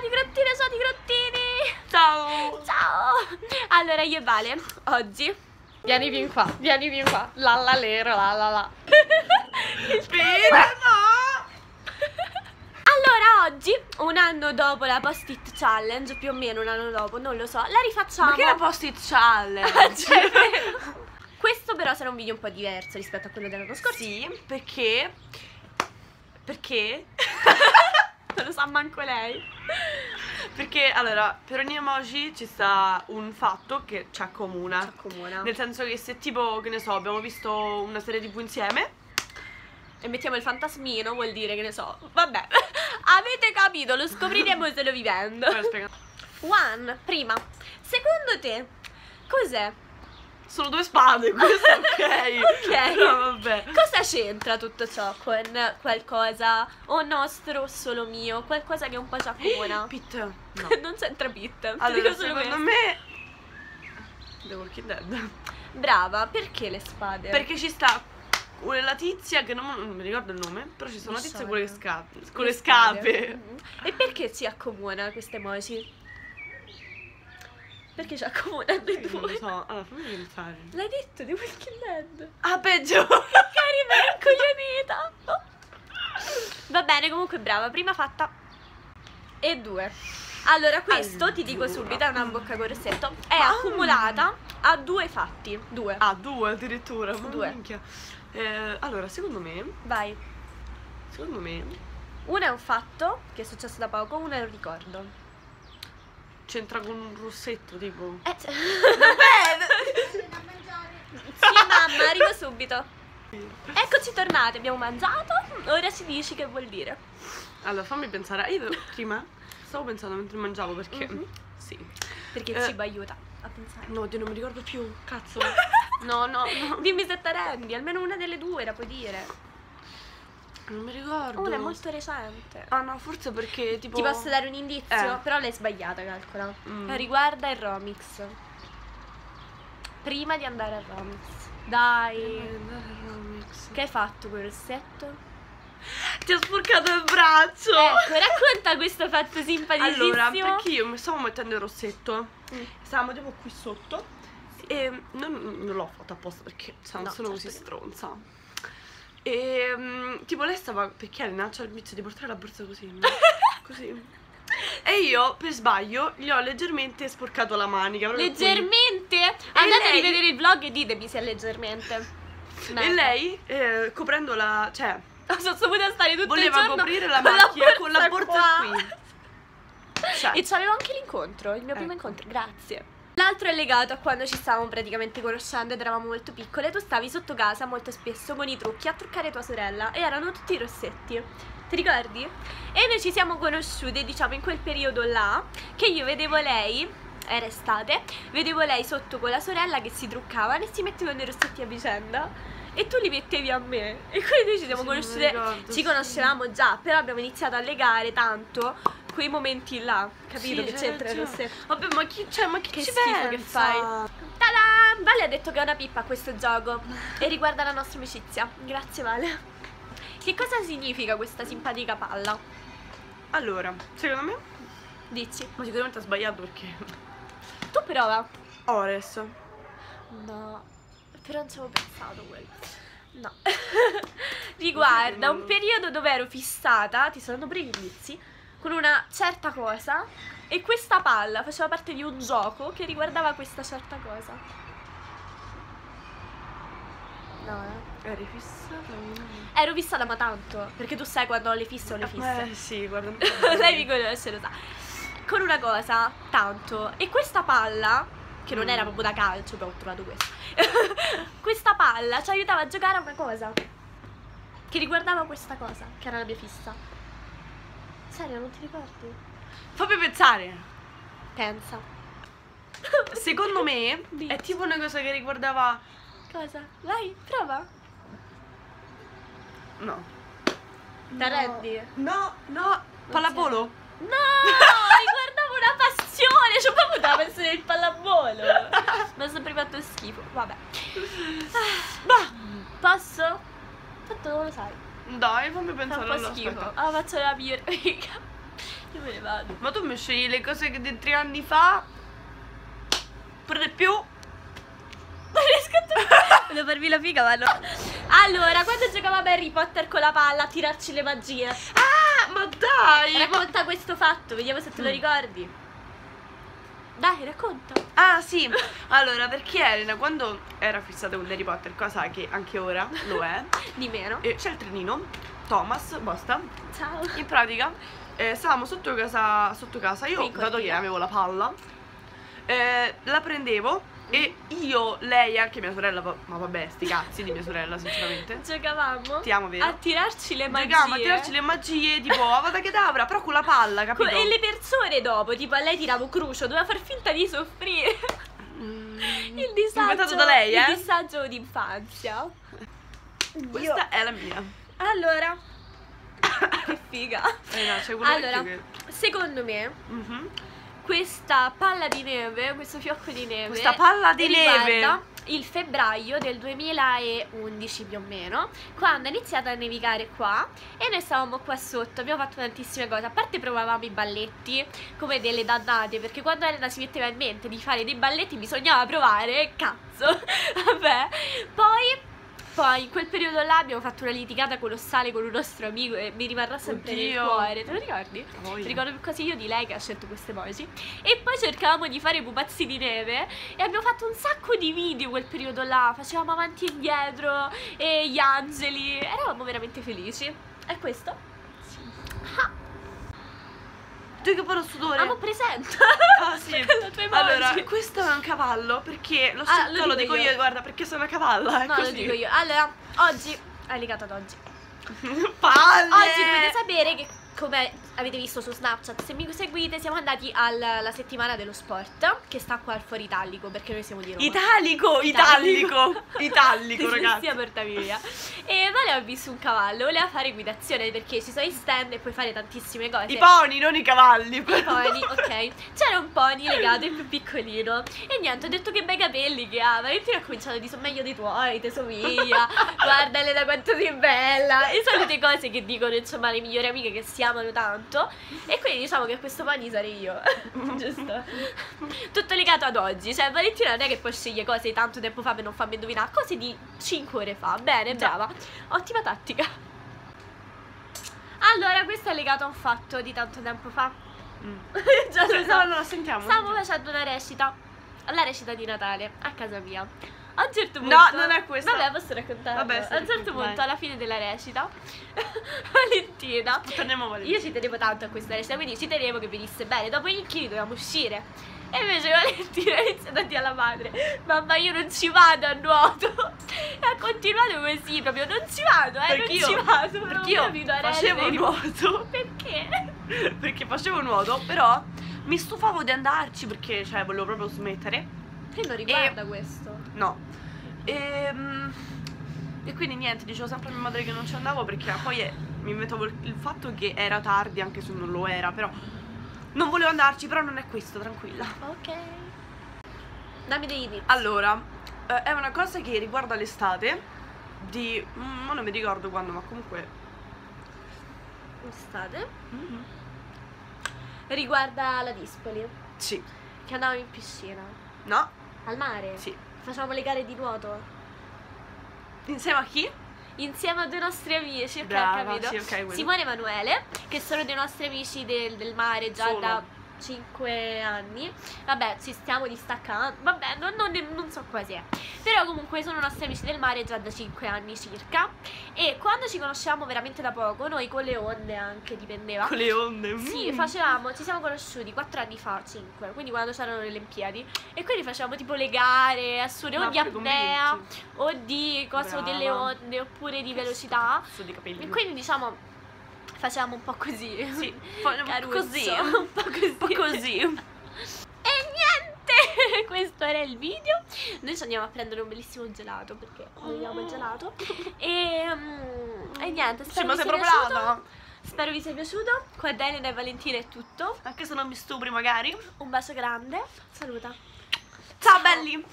Di grottine, ciao di grottini! Ciao! Ciao! Allora io e Vale, oggi... Vieni fin qua, vieni fin qua. La la lero, la la la. Allora oggi, un anno dopo la post-it challenge, più o meno un anno dopo, non lo so, la rifacciamo. Ma che la post-it challenge? Cioè, Questo però sarà un video un po' diverso rispetto a quello dell'anno scorso. Sì, perché... Perché? Non lo sa manco lei. Perché, allora, per ogni emoji ci sta un fatto che ci accomuna. Accomuna. Nel senso che se tipo, che ne so, abbiamo visto una serie tv insieme E mettiamo il fantasmino, vuol dire che ne so. Vabbè, avete capito, lo scopriremo vivendo. Poi lo spiego. One, prima. Secondo te, cos'è? Sono due spade, questo è ok. Ok. No, vabbè. Cosa c'entra tutto ciò con qualcosa o nostro o solo mio? Qualcosa che un po' ci accomuna? Pit. No. non c'entra Pit. Allora, secondo me The Walking Dead. Brava, perché le spade? Perché ci sta quella tizia che non, non mi ricordo il nome, però ci una Mi tizia con le scape. Con le spade. scape. Mhm. E perché ci accomuna queste emoji? Perché ci accomuna le Non lo due? so, allora fammi pensare. L'hai detto di Walking Dead? Ah, peggio! Carina, incoglionita. Va bene, comunque brava. Prima fatta. E due. Allora, questo ti dico Allora. subito, è una bocca con rossetto. È Ah. accumulata a due fatti. Due. Ah, due addirittura. ma Due. minchia. Eh, allora, secondo me, Vai. secondo me Uno è un fatto che è successo da poco, uno è un ricordo. C'entra con un rossetto, tipo. Eh, c- sì, mamma, arrivo subito. Eccoci tornate, abbiamo mangiato. Ora ci dici che vuol dire. Allora, fammi pensare. Io prima stavo pensando mentre mangiavo perché. Mhm. Sì. Perché il Eh. cibo aiuta a pensare. No, Dio, non mi ricordo più. Cazzo. No, no, no. Dimmi se te rendi, almeno una delle due la puoi dire. Non mi ricordo. Una è molto recente. Ah, no, forse perché tipo. Ti posso dare un indizio? Eh. Però l'hai sbagliata, calcola. Mm. Riguarda il Romix. Prima di andare al Romix. Dai. Eh, Che hai fatto quel rossetto? Ti ho sporcato il braccio. Ecco, racconta questo fatto simpaticissimo. Allora, perché io mi stavo mettendo il rossetto, Mm. stavamo tipo qui sotto e non, non l'ho fatto apposta perché cioè, non No, sono certo così stronza. E mm, tipo lei stava, perché Elena c'ha il vizio di portare la borsa così, così. E io per sbaglio gli ho leggermente sporcato la manica. Leggermente? Andate a lei- rivedere il vlog e ditemi se è leggermente. E Merda. lei, eh, coprendo la. cioè, Sono dovuta stare tutto il voleva giorno coprire la macchia con la borsa qui. Cioè, E c'avevo anche l'incontro, il mio primo Ecco. incontro, grazie. L'altro è legato a quando ci stavamo praticamente conoscendo ed eravamo molto piccole. Tu stavi sotto casa molto spesso con i trucchi a truccare tua sorella e erano tutti rossetti. Ti ricordi? E noi ci siamo conosciute, diciamo, in quel periodo là, che io vedevo lei, era estate, vedevo lei sotto con la sorella che si truccavano e si mettevano i rossetti a vicenda. E tu li mettevi a me. E quindi ci siamo Sì, conosciute, ricordo, ci sì. conoscevamo già, però abbiamo iniziato a legare tanto quei momenti là. Capito Sì, che c'entra il rossetto? Vabbè, ma chi, cioè, ma chi Che ci schifo pensa? che fai. Ta-da! Vale ha detto che è una pippa questo gioco e riguarda la nostra amicizia. Grazie Vale. Che cosa significa questa simpatica palla? Allora, secondo me, Dici. ma sicuramente ha sbagliato perché. Tu prova. Ores. No, però non ci avevo pensato quello. No. Riguarda un periodo dove ero fissata, ti sto dando indizi, con una certa cosa e questa palla faceva parte di un gioco che riguardava questa certa cosa. No, eh. Eri fissata? Ero fissata ma tanto, perché tu sai quando ho le fisse o le fisse. Eh sì, guarda. Lei mi conosce, lo sa. Con una cosa, tanto. E questa palla, che non Mm. era proprio da calcio, però ho trovato questa. questa palla ci aiutava a giocare a una cosa. Che riguardava questa cosa, che era la mia fissa. Serio, non ti ricordi? Fammi pensare. Pensa. Secondo me è tipo una cosa che riguardava. Cosa? Vai, prova. No. Ti arrendi? No, no. Pallavolo? No, riguardava una passione. C'ho proprio da pensare il pallavolo. Mi ha sempre fatto schifo. Vabbè. Bah. Posso? Tanto non lo sai. Dai, fammi Fa pensare. un po' allora, schifo. aspetta. Ah, faccio la amica. Io me ne vado. Ma tu mi scegli le cose che di tre anni fa? Per di più? Non riesco a trovare. Volevo farvi la figa, ma no. Allora, quando giocavamo a Harry Potter con la palla a tirarci le magie. Ah, ma dai! ma- Racconta questo fatto, vediamo se te lo Mm. ricordi. Dai, racconta. Ah, sì. Allora, perché Elena, quando era fissata con Harry Potter, cosa che anche ora lo è, Di meno. e c'è il trenino, Thomas, bosta, Ciao. in pratica eh, stavamo sotto casa, sotto casa, io dato che avevo la palla, eh, la prendevo e io, lei e anche mia sorella, ma vabbè, sti cazzi di mia sorella sinceramente, Giocavamo ti amo vero? a tirarci le magie. Giocavamo a tirarci le magie tipo Avada Kedavra, però con la palla, capito? E le persone dopo, tipo a lei tiravo crucio, doveva far finta di soffrire. Mm, Il disagio. Da lei, eh? Il disagio d'infanzia. Questa è la mia. Allora, che figa. Eh no, c'è quello Allora, vecchio secondo me, che... Mhm. Questa palla di neve, questo fiocco di neve, Questa palla di neve. il febbraio del 2011 più o meno, quando è iniziato a nevicare qua e noi stavamo qua sotto, abbiamo fatto tantissime cose, a parte provavamo i balletti come delle dannate, perché quando Elena si metteva in mente di fare dei balletti bisognava provare, cazzo, vabbè, poi... Poi in quel periodo là abbiamo fatto una litigata colossale con un nostro amico e mi rimarrà sempre Oddio. nel cuore, te lo ricordi? Mi ricordo più quasi io di lei che ha scelto queste emoji. E poi cercavamo di fare i pupazzi di neve e abbiamo fatto un sacco di video quel periodo là. Facevamo avanti e indietro e gli angeli. Eravamo veramente felici. E questo? Ah, Tu che poi sudore. amo presente. Ah sì. La tua emoji. Allora, questo è un cavallo perché lo Ah, so, lo lo dico io. io. guarda, perché sono una cavalla, è No, così. lo dico io. Allora, oggi hai legato ad oggi. Palle! Oggi dovete sapere che, come avete visto su Snapchat, se mi seguite, siamo andati alla settimana dello sport, che sta qua al Fuori Italico, perché noi siamo di Roma. Italico, italico, italico, ragazzi. Sia portavi via. E Vale ha visto un cavallo, voleva fare guidazione perché ci sono i stand e puoi fare tantissime cose. I pony, non i cavalli. I pony, ok. C'era un pony legato il più piccolino. E niente, ho detto che bei capelli che ha. Valentina ha cominciato a dire sono meglio dei tuoi, te somiglia. Guarda Elena quanto sei bella. E solite cose che dicono insomma le migliori amiche che si amano tanto. E quindi diciamo che questo pony sarei io. Giusto? Tutto legato ad oggi. Cioè Valentina non è che poi sceglie cose di tanto tempo fa per non farmi indovinare. Cose di 5 ore fa. Bene, brava. Ottima tattica. Allora, questo è legato a un fatto di tanto tempo fa. Mm. Già lo so. No, no, sentiamo. Stavo facendo una recita, la recita di Natale, a casa mia. A un certo punto... No, non è questa. Vabbè, posso raccontarlo. Vabbè, a un certo vai. punto, alla fine della recita, Valentina... Torniamo a Valentina. Io ci tenevo tanto a questa recita, quindi ci tenevo che venisse bene. Dopo gli inchini dovevamo uscire. E invece Valentina ha iniziato a dire alla madre Mamma io non ci vado a nuoto E ha continuato così proprio Non ci vado eh Perché non io- ci vado Perché io facevo eri- nuoto. Perché? Perché facevo nuoto, però mi stufavo di andarci perché, cioè, volevo proprio smettere. Che non riguarda questo No. Ehm, E, quindi niente, dicevo sempre a mia madre che non ci andavo perché poi eh, mi inventavo il, il fatto che era tardi, anche se non lo era, però non volevo andarci, però non è questo, tranquilla. Ok. Dammi dei indizi. Allora, eh, è una cosa che riguarda l'estate di... mm, non mi ricordo quando, ma comunque... Estate. mhm. Riguarda la Dispoli. Sì. Che andavamo in piscina. No? Al mare. Sì. Facevamo le gare di nuoto. Insieme a chi? Insieme a due nostri amici, ok, Brava, capito? sì, ok, quello. Simone e Emanuele, che sono dei nostri amici del, del mare già Sono. da 5 anni. Vabbè, ci stiamo distaccando. Vabbè, non, non- non so quasi è. Però comunque sono nostri amici del mare già da 5 anni circa. E quando ci conosciamo veramente da poco, noi con le onde anche dipendeva. Con le onde. Sì, mm. facevamo, ci siamo conosciuti 4 anni fa, 5, quindi quando c'erano le Olimpiadi. E quindi facevamo tipo le gare assurde, o di apnea, o di cosa, Brava. delle onde, oppure di velocità. Cazzo di capelli. E quindi diciamo facevamo un po' così. Sì, Caruccio, così. Un po' così. Un po' così. E niente, questo era il video. Noi ci andiamo a prendere un bellissimo gelato perché vogliamo il gelato. E, mm, e niente, Sì, spero ma vi sia piaciuto. Spero vi sia piaciuto. Qua da Elena e Valentina è tutto. Anche se non mi stupri magari. Un bacio grande. Saluta. Ciao belli!